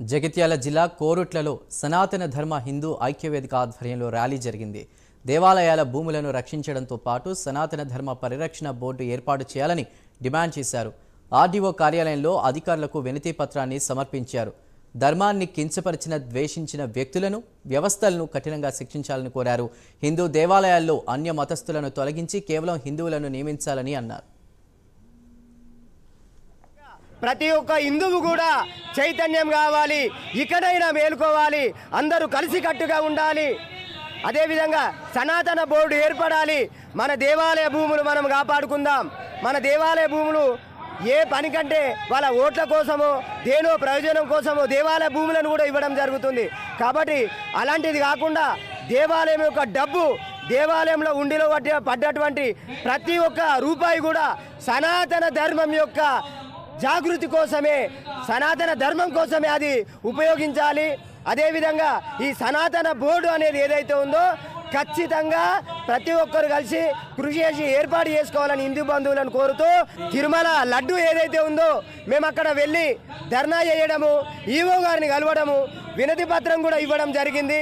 జగిత్యాల జిల్లా కోరుట్లలో సనాతన ధర్మ హిందూ ఐక్యవేదిక ఆధ్వర్యంలో ర్యాలీ జరిగింది. దేవాలయాల భూములను రక్షించడంతో పాటు సనాతన ధర్మ పరిరక్షణ బోర్డు ఏర్పాటు చేయాలని డిమాండ్ చేశారు. ఆర్డీఓ కార్యాలయంలో అధికారులకు వినతి పత్రాన్ని సమర్పించారు. ధర్మాన్ని కించపరిచిన ద్వేషించిన వ్యక్తులను వ్యవస్థలను కఠినంగా శిక్షించాలని కోరారు. హిందూ దేవాలయాల్లో అన్య మతస్థులను తొలగించి కేవలం హిందువులను నియమించాలని అన్నారు. ప్రతి ఒక్క హిందువు కూడా చైతన్యం కావాలి ఇకనైనా మేలుకోవాలి అందరూ కలిసికట్టుగా ఉండాలి. అదేవిధంగా సనాతన బోర్డు ఏర్పడాలి. మన దేవాలయ భూములు మనం కాపాడుకుందాం. మన దేవాలయ భూములు ఏ పని కంటే వాళ్ళ ఓట్ల కోసమో దేనో ప్రయోజనం కోసమో దేవాలయ భూములను కూడా ఇవ్వడం జరుగుతుంది. కాబట్టి అలాంటిది కాకుండా దేవాలయం యొక్క డబ్బు దేవాలయంలో ఉండిలో పడ్డటువంటి ప్రతి ఒక్క రూపాయి కూడా సనాతన ధర్మం యొక్క జాగృతి కోసమే సనాతన ధర్మం కోసమే అది ఉపయోగించాలి. అదేవిధంగా ఈ సనాతన బోర్డు అనేది ఏదైతే ఉందో ఖచ్చితంగా ప్రతి ఒక్కరు కలిసి కృషి చేసి ఏర్పాటు చేసుకోవాలని హిందూ బంధువులను కోరుతూ తిరుమల లడ్డు ఏదైతే ఉందో మేము అక్కడ వెళ్ళి ధర్నా చేయడము ఈవో గారిని కలవడము వినతి పత్రం కూడా ఇవ్వడం జరిగింది.